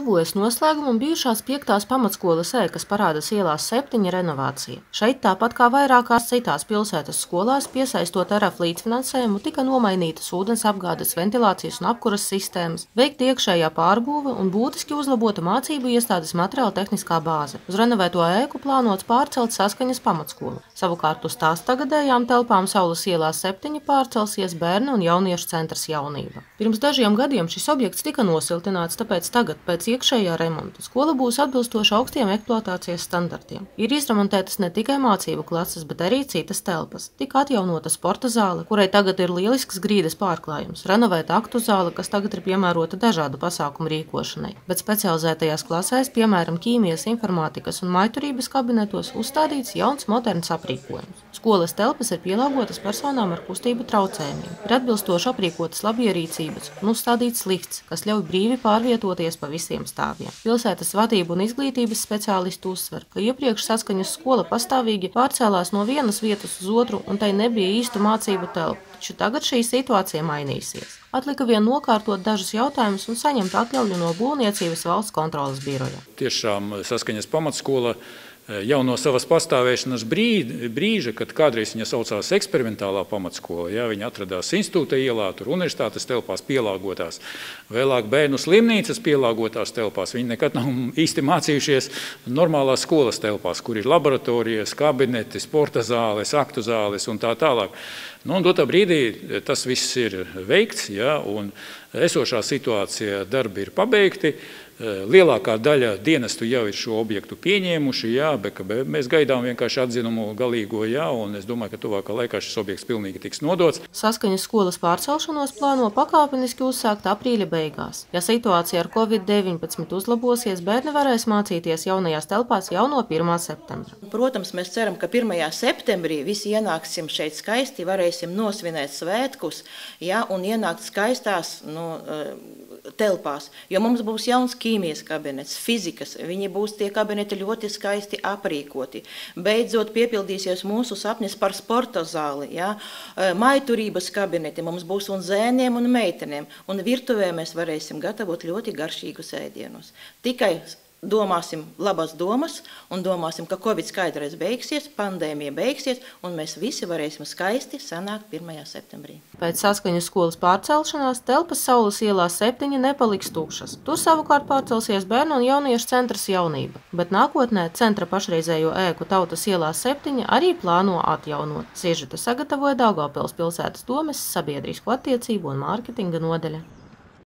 tuvojas noslēgumam bijušās piektās pamatskolas E, kas parādas ielās septiņa renovācija. Šeit, tāpat kā vairākās citās pilsētas skolās, piesaistot RF līdzfinansējumu, tika nomainītas ūdens apgādes, ventilācijas un apkuras sistēmas, veikta iekšējā pārbūve un būtiski uzlabota mācību iestādes materiāla tehniskā bāze. Uz renovēto ēku plānots pārcelt saskaņas pamatskolu. Savukārt uz tās tagadējām telpām Saules ielā septiņi pārcelsies bērnu un jauniešu centrs jaunība. Pirms dažiem gadiem šis objekts tika nosiltināts, tāpēc tagad, pēc iekšējā remonta, skola būs atbilstoša augstiem eksploatācijas standartiem. Ir izremontētas ne tikai mācību klases, bet arī citas telpas. Tika atjaunota sporta zāle, kurai tagad ir lielisks grīdas pārklājums, renovēta aktu zāle, kas tagad ir piemērota dažādu pasākumu rīkošanai, bet specializētajās klasēs, piemēram, ķīmijas, informātikas un maiturības kabinetos, uzstādīts jauns moderns aprīkojums. Skolas telpas ir pielāgotas personām ar kustību traucējumiem, ir atbilstoši aprīkotas labierīcības un uzstādīts lifts, kas ļauj brīvi pārvietoties pa visiem stāviem. Pilsētas vadību un izglītības speciālisti uzsver, ka iepriekš saskaņas skola pastāvīgi pārcēlās no vienas vietas uz otru un tai nebija īstu mācību telpu, taču tagad šī situācija mainīsies. Atlika vien nokārtot dažus jautājumus un saņemt atļauju no Būvniecības valsts kontrolas biroja. Tiešām saskaņas pamatskola jau no savas pastāvēšanas brīd, brīža, kad kādreiz viņa saucās eksperimentālā pamatskola, ja, viņa atradās institūta ielā, tur universitātes telpās pielāgotās, vēlāk bērnu slimnīcas pielāgotās telpās. Viņi nekad nav īsti mācījušies normālās skolas telpās, kur ir laboratorijas, kabineti, sporta zāles, aktu zāles un tā tālāk. Nu, un dotā brīdī tas viss ir veikts, ja, un esošā situācija darbi ir pabeigti. Lielākā daļa dienestu jau ir šo objektu pieņēmuši, jā, bet mēs gaidām vienkārši atzinumu galīgo, jā, un es domāju, ka tuvākā laikā šis objekts pilnīgi tiks nodots. Saskaņas skolas pārcelšanos plāno pakāpeniski uzsākt aprīļa beigās. Ja situācija ar Covid-19 uzlabosies, bērni varēs mācīties jaunajās telpās jau no 1. septembra. Protams, mēs ceram, ka 1. septembrī visi ienāksim šeit skaisti, varēsim nosvinēt svētkus, ja, un ienākt skaistās, nu, telpās, jo mums būs jauns ķīmijas kabinets, fizikas, viņi būs tie kabineti ļoti skaisti aprīkoti. Beidzot piepildīsies mūsu sapnis par sporta zāli, ja? maiturības kabineti mums būs un zēniem un meitenēm, un virtuvē mēs varēsim gatavot ļoti garšīgus ēdienus. Tikai domāsim labas domas un domāsim, ka Covid skaidrais beigsies, pandēmija beigsies, un mēs visi varēsim skaisti sanākt 1. septembrī. Pēc saskaņas skolas pārcelšanās telpas Saules ielā septiņi nepaliks tukšas. Tur savukārt pārcelsies bērnu un jauniešu centrs jaunība, bet nākotnē centra pašreizējo ēku tautas ielā septiņi arī plāno atjaunot. Siežeta sagatavoja Daugavpils pilsētas domes sabiedrisko attiecību un mārketinga nodeļa.